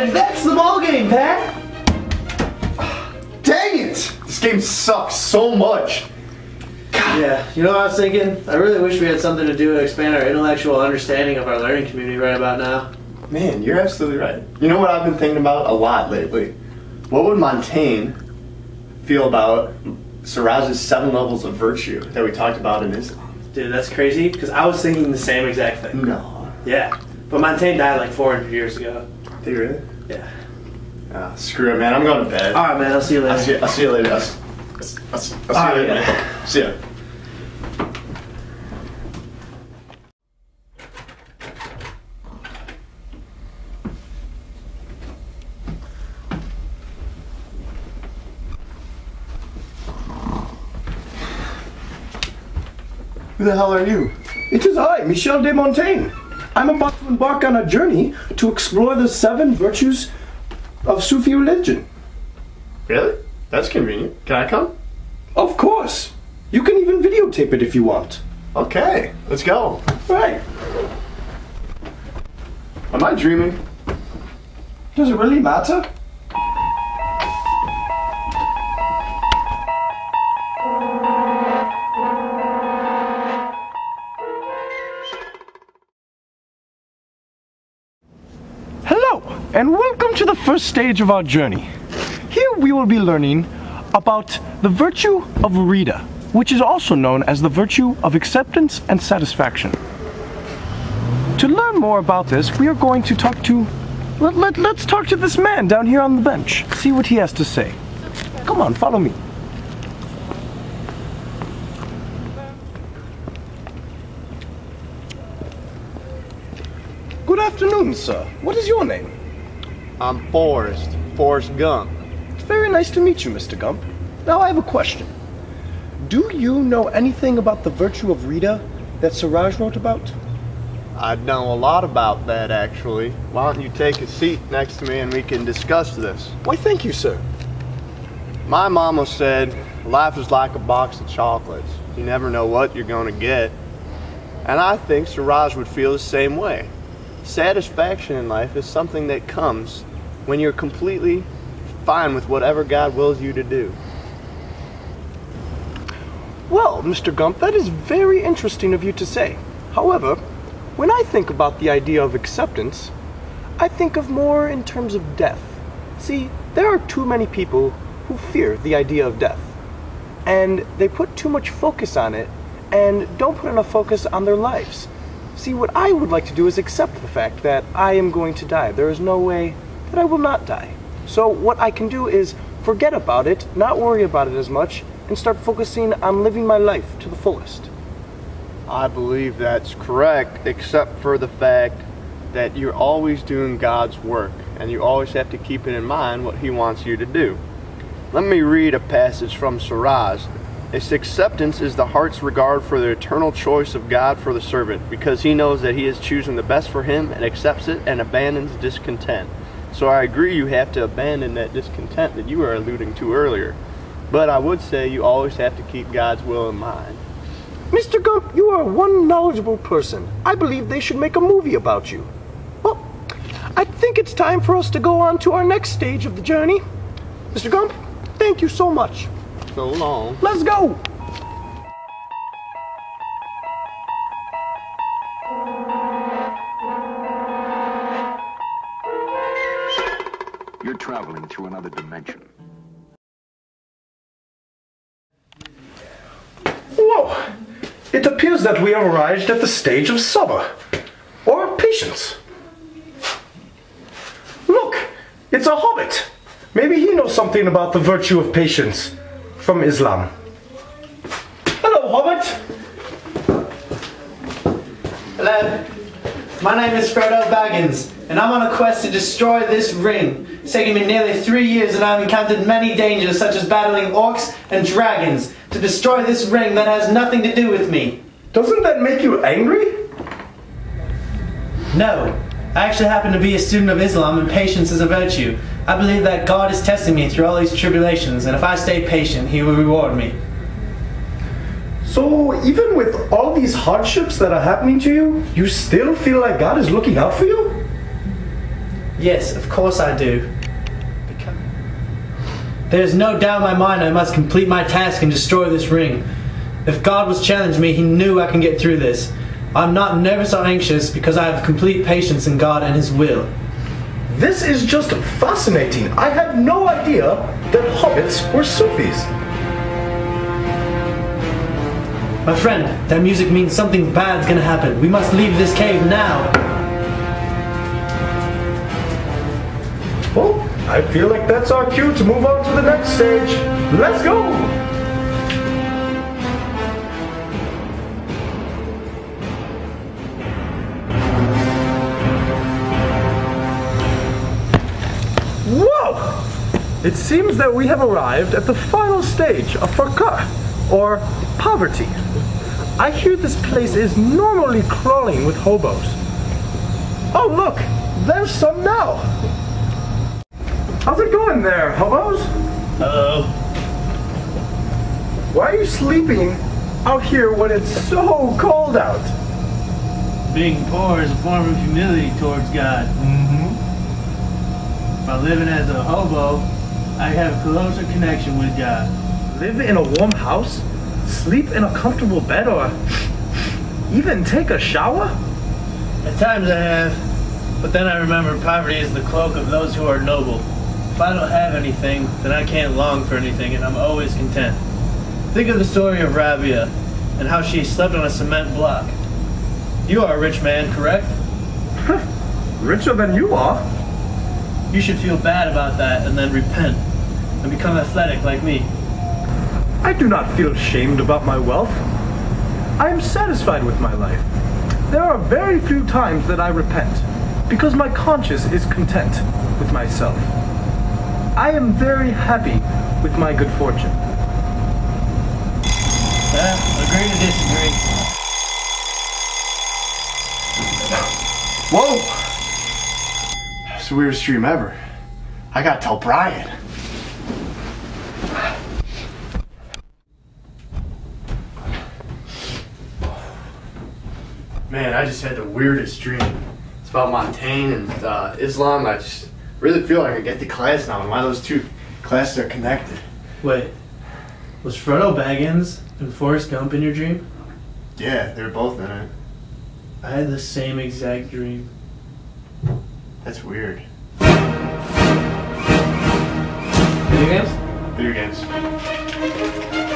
And that's the ball game, Pat. Dang it! This game sucks so much. Yeah, you know what I was thinking? I really wish we had something to do to expand our intellectual understanding of our learning community right about now. Man, you're absolutely right. You know what I've been thinking about a lot lately? What would Montaigne feel about Siraj's seven levels of virtue that we talked about in Islam? Dude, that's crazy, because I was thinking the same exact thing. No. Yeah, but Montaigne died like 400 years ago. Did you really? Yeah. Ah, screw it, man. I'm going to bed. Alright, man, I'll see you later. I'll see, I'll see you later. I'll, s- I'll, s- I'll, s- I'll see All you right, later. See ya. Who the hell are you? It is I, Michel de Montaigne. I'm about to embark on a journey to explore the seven virtues of Sufi religion. Really? That's convenient. Can I come? Of course. You can even videotape it if you want. Okay, let's go. Right. Am I dreaming? Does it really matter? And welcome to the first stage of our journey. Here we will be learning about the virtue of Rida, which is also known as the virtue of acceptance and satisfaction. To learn more about this, we are going to talk to. Let, let, let's talk to this man down here on the bench. See what he has to say. Come on, follow me. Good afternoon, sir. What is your name? I'm Forrest. Forrest Gump. It's very nice to meet you, Mr. Gump. Now I have a question. Do you know anything about the virtue of Rida that Siraj wrote about? I know a lot about that actually. Why don't you take a seat next to me and we can discuss this? Why, thank you, sir. My mama said life is like a box of chocolates. You never know what you're going to get. And I think Siraj would feel the same way. Satisfaction in life is something that comes when you're completely fine with whatever God wills you to do. Well, Mr. Gump, that is very interesting of you to say. However, when I think about the idea of acceptance, I think of more in terms of death. See, there are too many people who fear the idea of death, and they put too much focus on it and don't put enough focus on their lives. See, what I would like to do is accept the fact that I am going to die. There is no way that I will not die. So, what I can do is forget about it, not worry about it as much, and start focusing on living my life to the fullest. I believe that's correct, except for the fact that you're always doing God's work, and you always have to keep it in mind what He wants you to do. Let me read a passage from Siraj. Its acceptance is the heart's regard for the eternal choice of God for the servant, because he knows that he is choosing the best for him and accepts it and abandons discontent. So I agree you have to abandon that discontent that you were alluding to earlier. But I would say you always have to keep God's will in mind. Mr. Gump, you are one knowledgeable person. I believe they should make a movie about you. Well, I think it's time for us to go on to our next stage of the journey. Mr. Gump, thank you so much. So long. Let's go! You're traveling through another dimension. Whoa! It appears that we have arrived at the stage of sabr, or patience. Look, it's a hobbit. Maybe he knows something about the virtue of patience from Islam. Hello, hobbit. Hello. My name is Frodo Baggins, and I'm on a quest to destroy this ring. It's taken me nearly three years, and I've encountered many dangers, such as battling orcs and dragons, to destroy this ring that has nothing to do with me. Doesn't that make you angry? No, I actually happen to be a student of Islam, and patience is a virtue. I believe that God is testing me through all these tribulations, and if I stay patient, He will reward me. So, even with all these hardships that are happening to you, you still feel like God is looking out for you? Yes, of course I do. Because... There's no doubt in my mind I must complete my task and destroy this ring. If God was challenging me, He knew I can get through this. I'm not nervous or anxious because I have complete patience in God and His will. This is just fascinating. I had no idea that hobbits were Sufis. My friend, that music means something bad's gonna happen. We must leave this cave now. Well, I feel like that's our cue to move on to the next stage. Let's go! Whoa! It seems that we have arrived at the final stage of Farka, or poverty. I hear this place is normally crawling with hobos. Oh, look! There's some now! Going there, hobos? Uh-oh. Why are you sleeping out here when it's so cold out? Being poor is a form of humility towards God. Mm-hmm. By living as a hobo, I have a closer connection with God. Live in a warm house? Sleep in a comfortable bed or even take a shower? At times I have, but then I remember poverty is the cloak of those who are noble. If I don't have anything, then I can't long for anything, and I'm always content. Think of the story of Rabia and how she slept on a cement block. You are a rich man, correct? Richer than you are. You should feel bad about that and then repent and become ascetic like me. I do not feel shamed about my wealth. I am satisfied with my life. There are very few times that I repent, because my conscience is content with myself. I am very happy with my good fortune. Uh, agree to disagree. Whoa! That's the weirdest dream ever. I gotta tell Brian. Man, I just had the weirdest dream. It's about Montaigne and uh, Islam. I just really feel like I get to class now, and why those two classes are connected. Wait, was Frodo Baggins and Forrest Gump in your dream? Yeah, they were both in it. I had the same exact dream. That's weird. Video games? Video games.